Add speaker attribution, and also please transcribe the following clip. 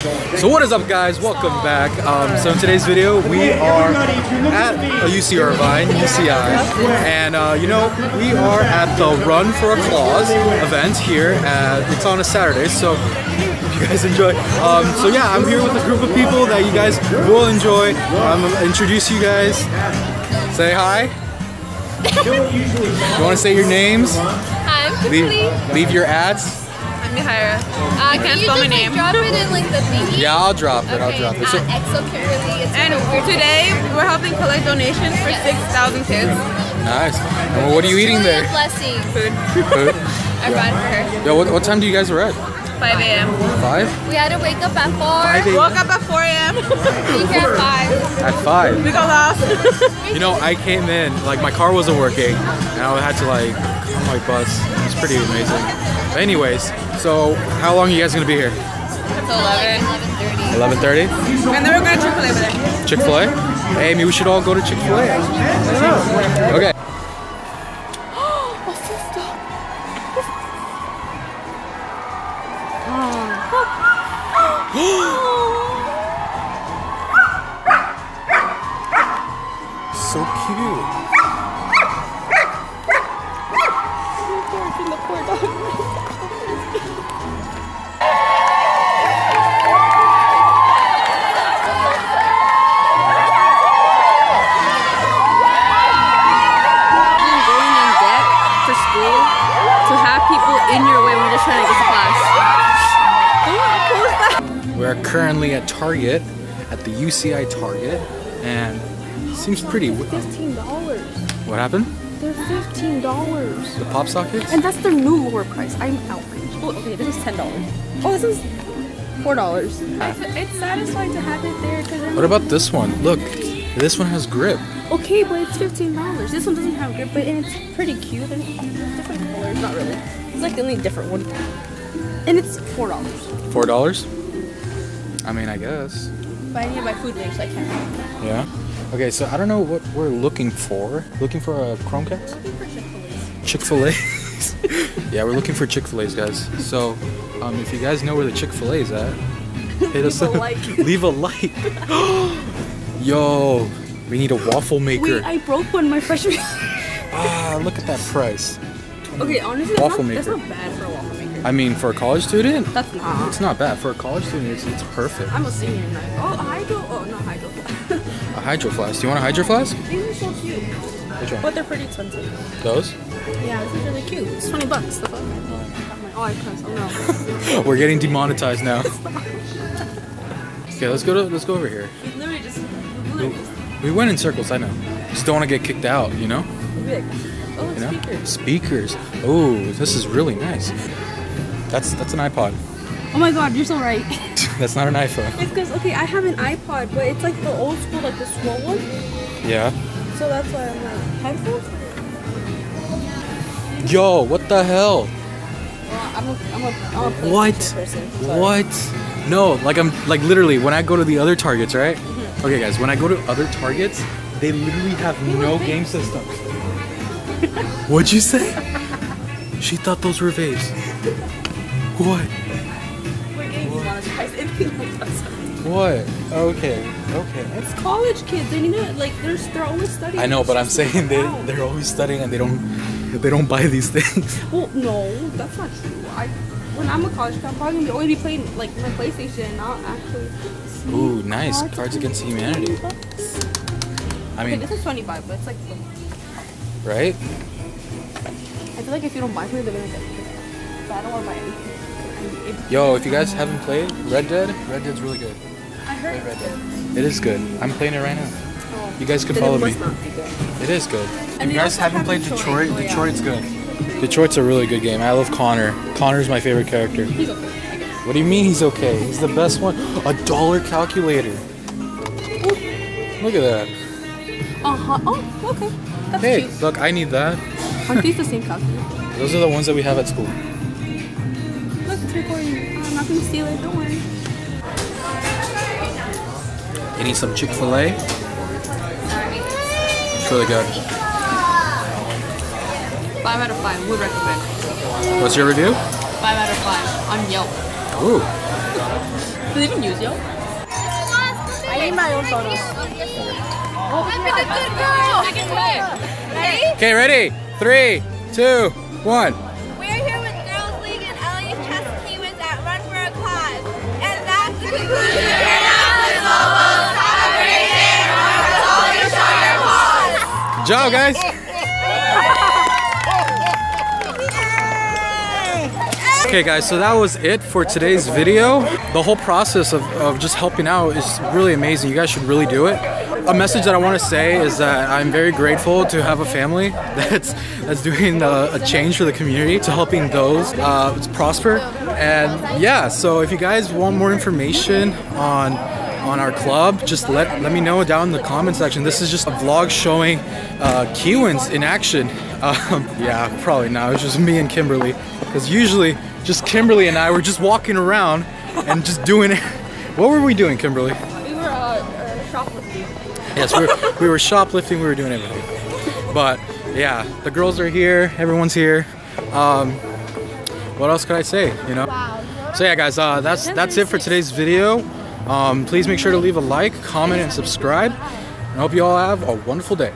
Speaker 1: So what is up guys, welcome back. Um, so in today's video we are at a UC Irvine, UCI, and uh, you know, we are at the Run for a Clause event here, at, it's on a Saturday, so if you guys enjoy. Um, so yeah, I'm here with a group of people that you guys will enjoy. I'm gonna introduce you guys. Say hi. you want to say your names?
Speaker 2: Hi, I'm
Speaker 1: leave your ads.
Speaker 2: I'm Mihira. Uh,
Speaker 3: Can
Speaker 2: can
Speaker 3: you
Speaker 2: you
Speaker 3: just
Speaker 2: my
Speaker 3: like,
Speaker 2: name?
Speaker 3: drop it in like the thingy?
Speaker 1: Yeah, I'll drop it, I'll drop it. So,
Speaker 3: at Exo Curly.
Speaker 2: And
Speaker 3: over.
Speaker 2: today we're helping collect donations for 6,000 kids.
Speaker 1: nice. And what are you eating
Speaker 3: Really a
Speaker 1: there?
Speaker 3: blessing.
Speaker 2: Food.
Speaker 1: Food?
Speaker 3: I run for her.
Speaker 1: Yo, what, what time do you guys arrive?
Speaker 2: 5 a.m.
Speaker 1: Five?
Speaker 3: We had to wake up at 4.
Speaker 1: a.m.
Speaker 2: Woke up at 4 a.m.
Speaker 3: Leave here at 5.
Speaker 1: At five.
Speaker 2: we got lost.
Speaker 1: You know, I came in, like my car wasn't working, and I had to like on my bus. It was pretty amazing. Anyways, so how long are you guys gonna be here?
Speaker 2: Until 11.
Speaker 3: 11.30.
Speaker 1: 11:30.
Speaker 2: And then we're going to Chick-fil-A with it.
Speaker 1: Chick-fil-A. Hey, maybe we should all go to Chick-fil-A. I don't know. Okay.
Speaker 2: Trying to get to class.
Speaker 1: We're currently at Target, at the UCI Target, and it seems pretty.
Speaker 4: Uh, fifteen dollars.
Speaker 1: What happened?
Speaker 4: They're fifteen dollars,
Speaker 1: The pop sockets?
Speaker 4: and that's their new lower price. I'm outraged. Oh, okay, this is ten dollars. Oh, this is four dollars. It's satisfying to have it there because
Speaker 1: What about this one? Look, this one has grip.
Speaker 4: okay, but it's fifteen dollars. This one doesn't have grip, but and it's pretty cute and different colors. Not really. It's like the only different one, and it's four dollars.
Speaker 1: Four dollars? I mean, I guess.
Speaker 4: But I need to buy food links. I can't.
Speaker 1: Yeah. Okay, so I don't know what we're looking for. Looking for a Chromecast? Chick Fil A. Chick Fil A. yeah, we're looking for Chick Fil A's, guys. So, um, if you guys know where the Chick Fil A is at, hit us
Speaker 4: a
Speaker 1: up.
Speaker 4: like.
Speaker 1: Leave a like. Yo, we need a waffle maker.
Speaker 4: Wait, I broke one my freshman.
Speaker 1: ah, look at that price.
Speaker 4: Okay, honestly, that's,
Speaker 1: Waffle
Speaker 4: not, that's
Speaker 1: maker.
Speaker 4: not bad for a waffle maker.
Speaker 1: I mean, for a college student,
Speaker 4: That's not.
Speaker 1: it's not bad. For a college student, it's, it's perfect.
Speaker 4: I'm a senior now. Oh, hydro. Oh, no, hydro.
Speaker 1: A hydro flask. Do you want a hydro flask?
Speaker 4: These are so cute.
Speaker 1: Which one?
Speaker 4: But they're pretty expensive.
Speaker 1: Those?
Speaker 4: Yeah, this is really cute. It's 20 bucks. The fuck? Oh, I pressed. Oh no.
Speaker 1: We're getting demonetized now. Okay, let's go to let's go over here.
Speaker 4: we literally just.
Speaker 1: We, we went in circles, I know. Just don't want to get kicked out, you know?
Speaker 4: Oh,
Speaker 1: You know?
Speaker 4: speakers.
Speaker 1: Speakers. Oh, this is really nice. That's that's an iPod.
Speaker 4: Oh my god, you're so right.
Speaker 1: That's not an iPhone.
Speaker 4: it's because, okay, I have an iPod, but it's like the old school, like the small one.
Speaker 1: Yeah.
Speaker 4: So that's why I'm like, headphones?
Speaker 1: Yo, what the hell?
Speaker 4: Well, I'm a, I'm a, I'm a
Speaker 1: What?
Speaker 4: person.
Speaker 1: What? No, like I'm like literally when I go to the other Targets, right?
Speaker 4: Mm-hmm.
Speaker 1: Okay, guys, when I go to other Targets, they literally have no game systems. What'd you say? She thought those were vapes. What?
Speaker 4: We're getting demonetized if we don't touch something.
Speaker 1: What? Okay, okay.
Speaker 4: It's college kids. They need to, like, they're, they're always studying.
Speaker 1: I know, but I'm saying they
Speaker 4: out.
Speaker 1: they're always studying and they don't they don't buy these things.
Speaker 4: Well, no, that's not true. I when I'm a college kid, I'm probably gonna always be playing like my PlayStation and not actually.
Speaker 1: Ooh, nice.
Speaker 4: Cards
Speaker 1: Against Humanity. I
Speaker 4: Okay,
Speaker 1: mean,
Speaker 4: this is 25, but it's like
Speaker 1: right?
Speaker 4: I feel like if you don't buy something, they're gonna get. But I don't want to buy anything.
Speaker 1: Yo, if you guys haven't played Red Dead, Red Dead's really good.
Speaker 4: I heard
Speaker 1: Red Dead. It is good. I'm playing it right now.
Speaker 4: Oh.
Speaker 1: You guys can follow me.
Speaker 4: must not be good.
Speaker 1: It is good.
Speaker 4: And
Speaker 1: If you guys haven't played
Speaker 4: Detroit.
Speaker 1: Detroit,
Speaker 4: Oh, yeah.
Speaker 1: Detroit's good. Detroit's a really good game. I love Connor. Connor's my favorite character.
Speaker 4: He's okay.
Speaker 1: What do you mean he's okay? He's the best one. A dollar calculator. Look at that.
Speaker 4: Uh huh. Oh, okay. That's
Speaker 1: Hey,
Speaker 4: cute.
Speaker 1: look, I need that.
Speaker 4: Aren't these the same calculator?
Speaker 1: Those are the ones that we have at school.
Speaker 4: Look, it's recording. Uh, I'm not gonna steal it. Don't worry.
Speaker 1: You need some Chick Fil A. It's really good.
Speaker 2: Five out of five. Would recommend.
Speaker 1: What's your review?
Speaker 2: Five out of five on Yelp.
Speaker 1: Ooh.
Speaker 4: Do they even use Yelp?
Speaker 3: I need my own photos. I've been a good girl. I can. Ready?
Speaker 1: Okay, ready? Three, two, one.
Speaker 3: We're here with Girls League and Chess Kiwins at Run for a Cause. And that's the conclusion of your announcements, Lobos. Have a great day. Remember to always show your paws.
Speaker 1: Good job, guys. Okay guys, so that was it for today's video. The whole process of, of just helping out is really amazing. You guys should really do it. A message that I want to say is that I'm very grateful to have a family that's that's doing a, a change for the community to helping those uh, prosper. And yeah, so if you guys want more information on on our club, just let let me know down in the comment section. This is just a vlog showing uh, in action. Um, yeah, probably not. It's just me and Kimberly, because usually just Kimberly and I were just walking around and just doing it. What were we doing, Kimberly? Yes, we were, we were shoplifting. We were doing everything. But yeah, the girls are here. Everyone's here. Um, what else could I say? You know. So yeah, guys, uh, that's that's it for today's video. Um, please make sure to leave a like, comment, and subscribe. And I hope you all have a wonderful day.